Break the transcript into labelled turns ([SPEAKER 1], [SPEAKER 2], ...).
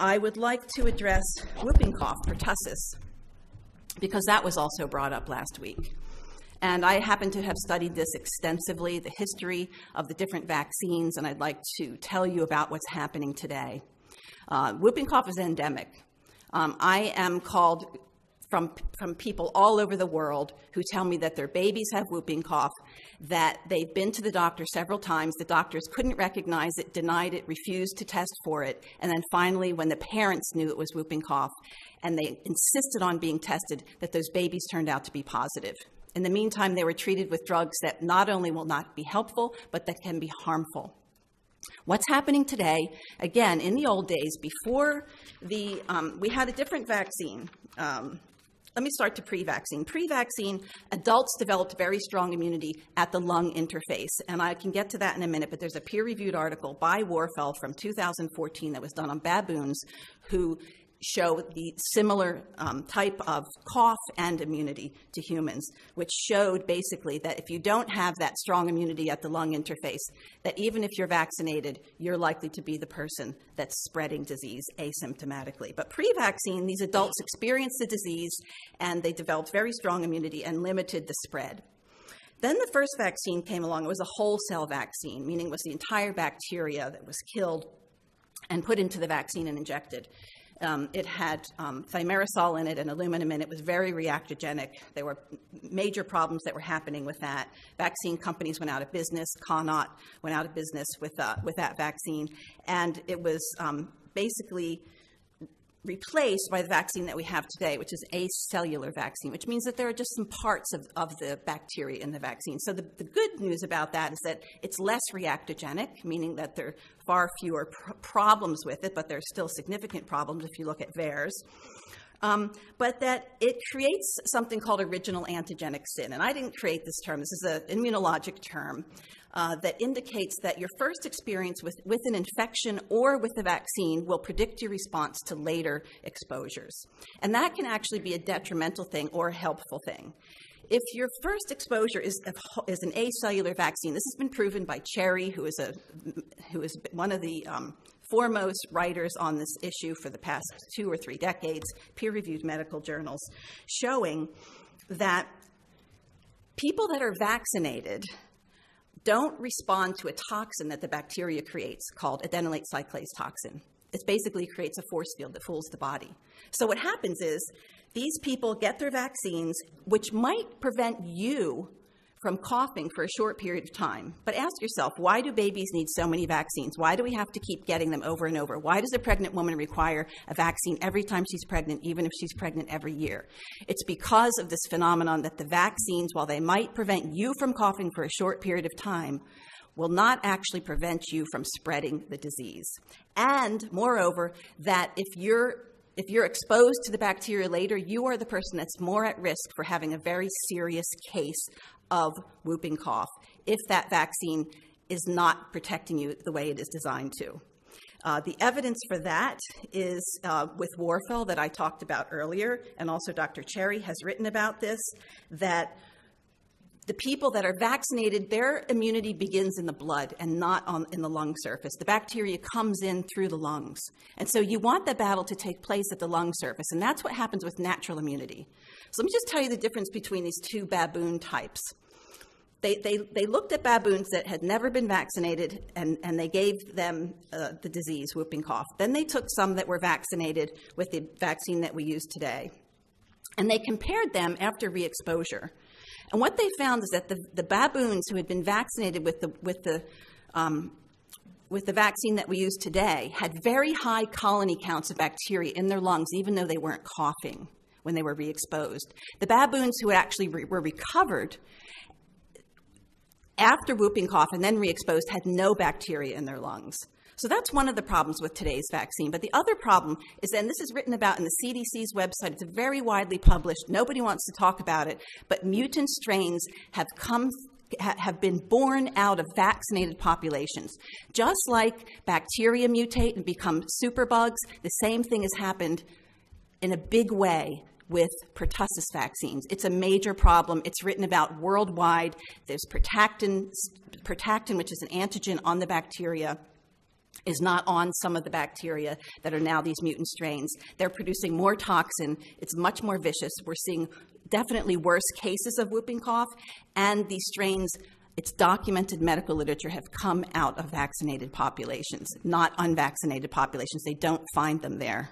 [SPEAKER 1] I would like to address whooping cough, pertussis, because that was also brought up last week. And I happen to have studied this extensively, the history of the different vaccines, and I'd like to tell you about what's happening today. Uh, whooping cough is endemic. Um, I am called from, from people all over the world who tell me that their babies have whooping cough, that they've been to the doctor several times, the doctors couldn't recognize it, denied it, refused to test for it, and then finally, when the parents knew it was whooping cough and they insisted on being tested, that those babies turned out to be positive. In the meantime, they were treated with drugs that not only will not be helpful, but that can be harmful. What's happening today, again, in the old days, before the, um, we had a different vaccine. Um, let me start to pre vaccine. Pre vaccine, adults developed very strong immunity at the lung interface. And I can get to that in a minute, but there's a peer reviewed article by Warfel from 2014 that was done on baboons who show the similar um, type of cough and immunity to humans, which showed basically that if you don't have that strong immunity at the lung interface, that even if you're vaccinated, you're likely to be the person that's spreading disease asymptomatically. But pre vaccine, these adults experienced the disease and they developed very strong immunity and limited the spread. Then the first vaccine came along. It was a whole cell vaccine, meaning it was the entire bacteria that was killed and put into the vaccine and injected. Um, it had um, thimerosal in it and aluminum in it. It was very reactogenic. There were major problems that were happening with that. Vaccine companies went out of business. Connaught went out of business with, uh, with that vaccine. And it was um, basically replaced by the vaccine that we have today, which is a cellular vaccine, which means that there are just some parts of, of the bacteria in the vaccine. So the, the good news about that is that it's less reactogenic, meaning that there are far fewer pr- problems with it, but there are still significant problems if you look at VAERS. Um, but that it creates something called original antigenic sin. And I didn't create this term, this is an immunologic term uh, that indicates that your first experience with, with an infection or with the vaccine will predict your response to later exposures. And that can actually be a detrimental thing or a helpful thing. If your first exposure is, is an acellular vaccine, this has been proven by Cherry, who is, a, who is one of the um, foremost writers on this issue for the past two or three decades, peer reviewed medical journals, showing that people that are vaccinated don't respond to a toxin that the bacteria creates called adenylate cyclase toxin. It basically creates a force field that fools the body. So, what happens is these people get their vaccines, which might prevent you from coughing for a short period of time. But ask yourself, why do babies need so many vaccines? Why do we have to keep getting them over and over? Why does a pregnant woman require a vaccine every time she's pregnant, even if she's pregnant every year? It's because of this phenomenon that the vaccines, while they might prevent you from coughing for a short period of time, will not actually prevent you from spreading the disease. And moreover, that if you're if you're exposed to the bacteria later, you are the person that's more at risk for having a very serious case of whooping cough if that vaccine is not protecting you the way it is designed to. Uh, the evidence for that is uh, with Warfel that I talked about earlier, and also Dr. Cherry has written about this, that the people that are vaccinated, their immunity begins in the blood and not on, in the lung surface. The bacteria comes in through the lungs. And so you want the battle to take place at the lung surface, and that's what happens with natural immunity. So let me just tell you the difference between these two baboon types they, they, they looked at baboons that had never been vaccinated and, and they gave them uh, the disease, whooping cough. Then they took some that were vaccinated with the vaccine that we use today. And they compared them after re exposure. And what they found is that the, the baboons who had been vaccinated with the, with, the, um, with the vaccine that we use today had very high colony counts of bacteria in their lungs, even though they weren't coughing when they were re exposed. The baboons who actually re- were recovered after whooping cough and then re exposed had no bacteria in their lungs. So that's one of the problems with today's vaccine. But the other problem is, and this is written about in the CDC's website, it's very widely published, nobody wants to talk about it, but mutant strains have come have been born out of vaccinated populations. Just like bacteria mutate and become superbugs, the same thing has happened in a big way with pertussis vaccines. It's a major problem. It's written about worldwide. There's pertactin, pertactin, which is an antigen on the bacteria. Is not on some of the bacteria that are now these mutant strains. They're producing more toxin. It's much more vicious. We're seeing definitely worse cases of whooping cough, and these strains. It's documented medical literature have come out of vaccinated populations, not unvaccinated populations. They don't find them there.